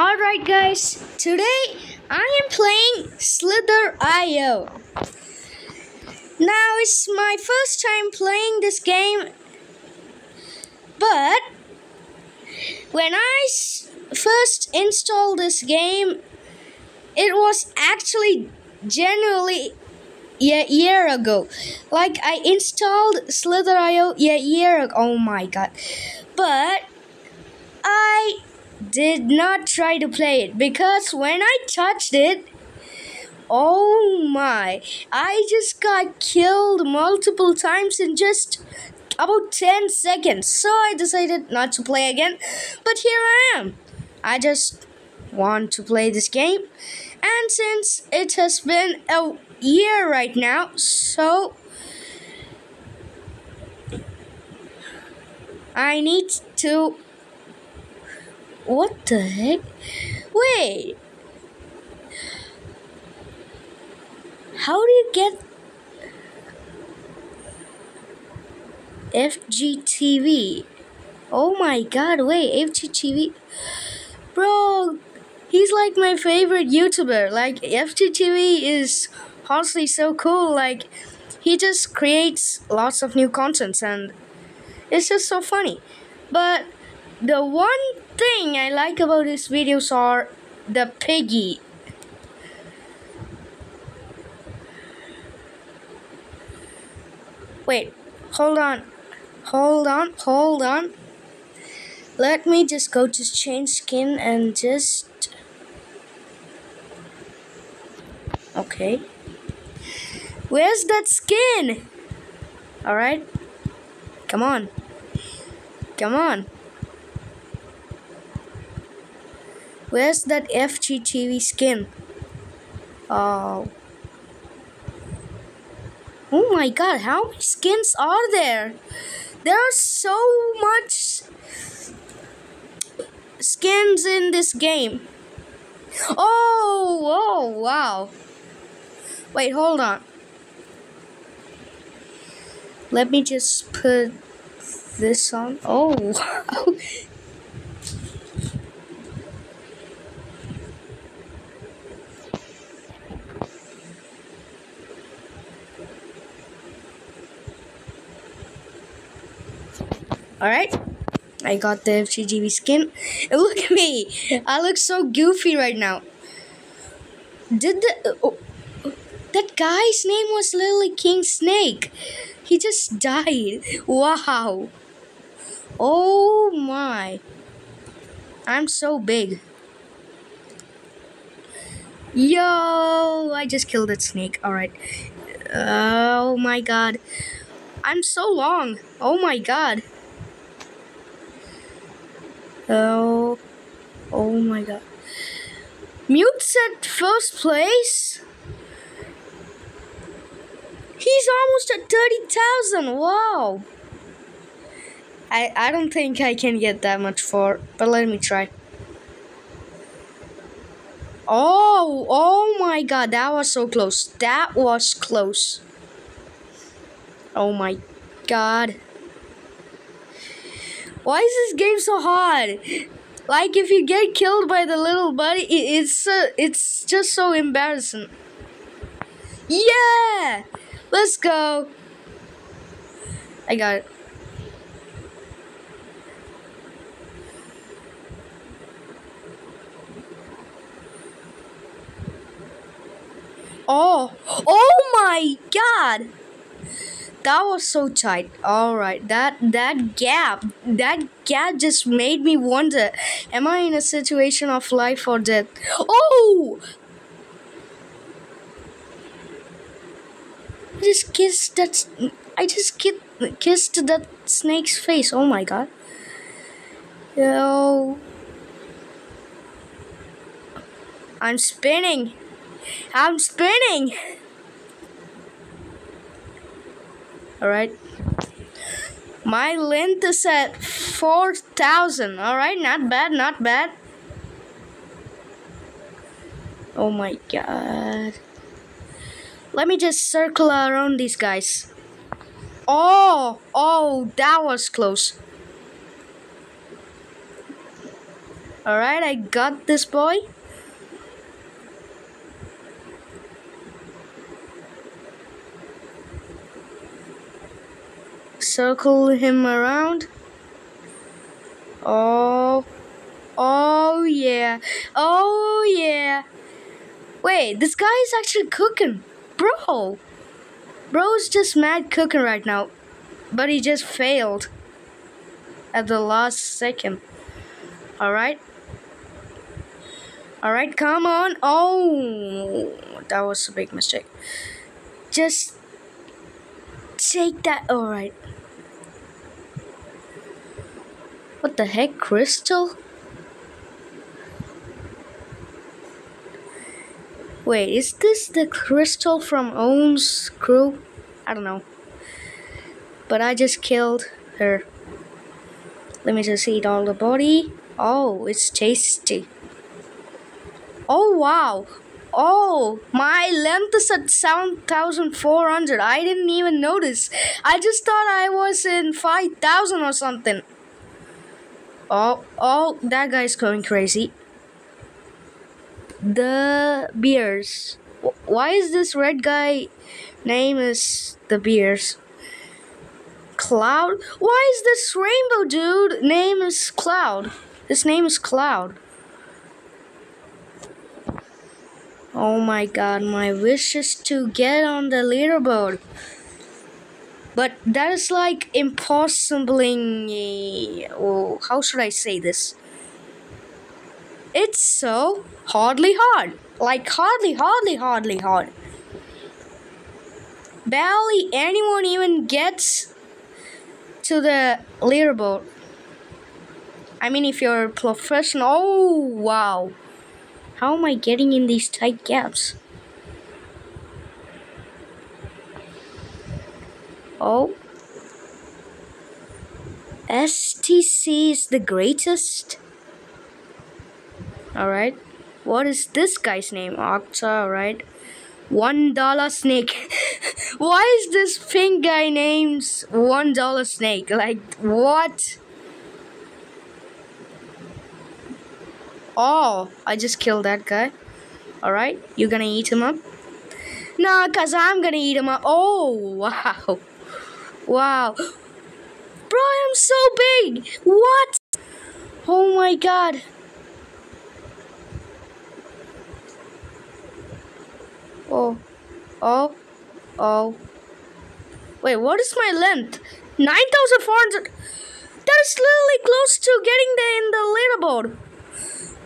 Alright guys, today I am playing Slither IO. Now it's my first time playing this game, but when I first installed this game, it was actually genuinely a year ago. Like I installed Slither IO a year ago. Oh my god. But I did not try to play it because when I touched it, oh my, I just got killed multiple times in just about 10 seconds. So I decided not to play again. But here I am. I just want to play this game. And since it has been a year right now, so I need to what the heck? Wait. How do you get FGTEEV? Oh my god, wait, FGTEEV. Bro, he's like my favorite YouTuber. Like, FGTEEV is honestly so cool. Like, he just creates lots of new contents and it's just so funny. But the one thing I like about his videos are the piggy. Wait, hold on. Hold on, hold on. Let me just go to change skin and just. Okay. Where's that skin? Alright. Come on. Come on. Where's that FGTEEV skin? Oh. Oh my god, how many skins are there? There are so much skins in this game. Oh, oh, wow. Wait, hold on. Let me just put this on. Oh, Alright. I got the FGTEEV skin. And look at me. I look so goofy right now. Did the. Oh, that guy's name was Lily King Snake. He just died. Wow. Oh my. I'm so big. Yo, I just killed that snake. Alright. Oh my god. I'm so long. Oh my god. Oh, oh my god. Mute's at first place. He's almost at 30,000. Wow. I, I don't think I can get that much for, but let me try. Oh, oh my god, that was so close. That was close. Oh my god. Why is this game so hard? Like if you get killed by the little buddy, it's uh, it's just so embarrassing. Yeah, let's go. I got it. Oh, oh my god that was so tight. All right. That that gap that gap just made me wonder am i in a situation of life or death? Oh! I just kissed that i just kissed, kissed that snake's face. Oh my god. Yo. I'm spinning. I'm spinning Alright. My length is at 4,000. Alright, not bad, not bad. Oh my god. Let me just circle around these guys. Oh, oh, that was close. Alright, I got this boy. Circle him around. Oh, oh yeah, oh yeah. Wait, this guy is actually cooking. Bro, bro's just mad cooking right now. But he just failed at the last second. Alright. Alright, come on. Oh, that was a big mistake. Just take that. Alright. What the heck, Crystal? Wait, is this the Crystal from Ohm's crew? I don't know. But I just killed her. Let me just eat all the body. Oh, it's tasty. Oh, wow. Oh, my length is at 7,400. I didn't even notice. I just thought I was in 5,000 or something. Oh, oh, that guy's going crazy. The beers. Why is this red guy name is the beers? Cloud? Why is this rainbow dude name is Cloud? His name is Cloud. Oh my god, my wish is to get on the leaderboard. But that is like impossibly. Oh, how should I say this? It's so hardly hard. Like, hardly, hardly, hardly hard. Barely anyone even gets to the leaderboard. I mean, if you're a professional. Oh, wow. How am I getting in these tight gaps? Oh. STC is the greatest? Alright. What is this guy's name? Octa, alright. One dollar snake. Why is this pink guy named one dollar snake? Like what? Oh, I just killed that guy. Alright, you're gonna eat him up? Nah, cause I'm gonna eat him up. Oh wow. Wow. Bro, I'm so big. What? Oh my god. Oh. Oh. Oh. Wait, what is my length? 9,400. That is literally close to getting there in the leaderboard.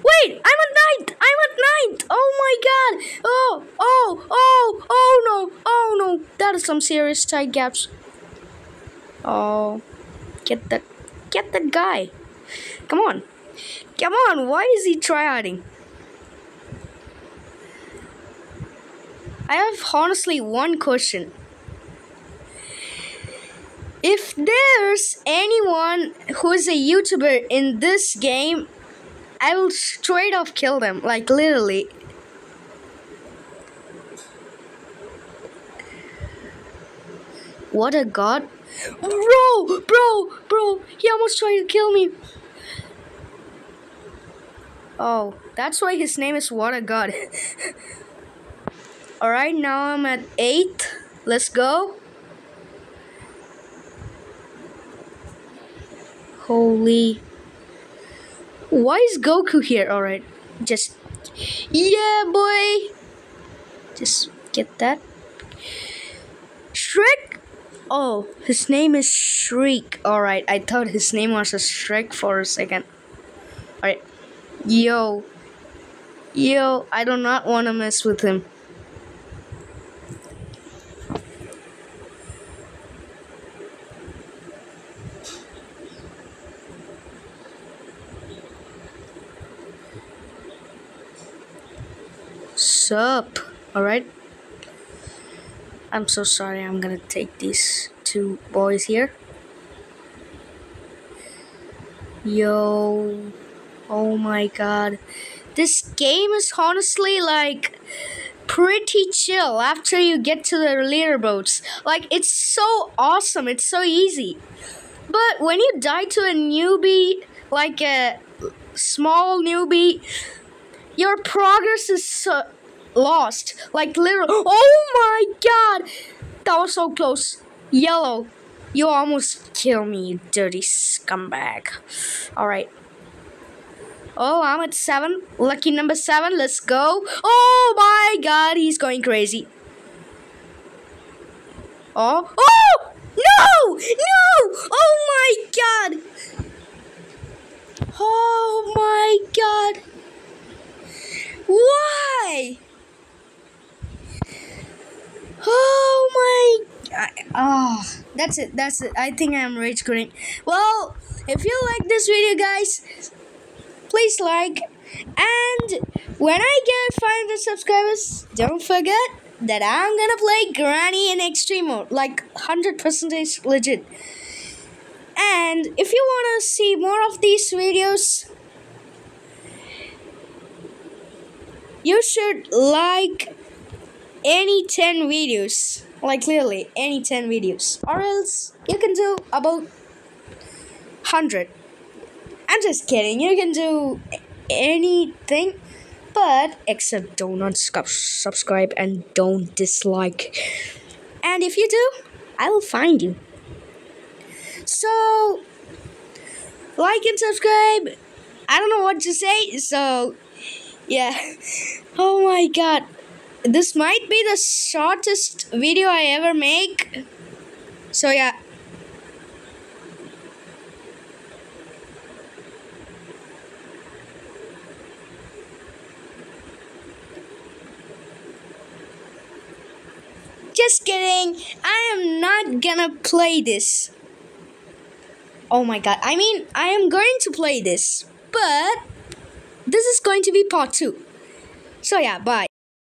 Wait, I'm at ninth. I'm at ninth. Oh my god. Oh, oh, oh, oh no. Oh no. That is some serious tight gaps. Oh, get that, get that guy. Come on, come on. Why is he tryharding? I have honestly one question. If there's anyone who is a YouTuber in this game, I will straight off kill them. Like literally. What a god. Bro, bro, bro, he almost tried to kill me. Oh, that's why his name is a God. Alright, now I'm at 8. Let's go. Holy. Why is Goku here? Alright, just. Yeah, boy! Just get that. Shrek Oh, his name is Shriek. Alright, I thought his name was a Shrek for a second. Alright. Yo. Yo, I do not want to mess with him. Sup? Alright. I'm so sorry, I'm gonna take these two boys here. Yo, oh my god. This game is honestly like pretty chill after you get to the leaderboards. Like, it's so awesome, it's so easy. But when you die to a newbie, like a small newbie, your progress is uh, lost. Like literally. Oh my god! That was so close. Yellow. You almost kill me, you dirty scumbag. Alright. Oh, I'm at seven. Lucky number seven. Let's go. Oh my god, he's going crazy. Oh. Oh! No! No! Oh my god! Oh my god! Why? Oh my! I, oh, that's it. That's it. I think I'm rage quitting. Well, if you like this video, guys, please like. And when I get 500 subscribers, don't forget that I'm gonna play Granny in extreme mode, like 100% legit. And if you wanna see more of these videos, you should like any 10 videos like clearly any 10 videos. Or else you can do about 100 i'm just kidding. You can do anything but except do not subscribe and don't dislike. And if you do i will find you. So like and subscribe. I don't know what to say so yeah. Oh my god this might be the shortest video I ever make. So yeah. Just kidding. I am not gonna play this. Oh my god. I mean, I am going to play this. But this is going to be part 2. So yeah, bye.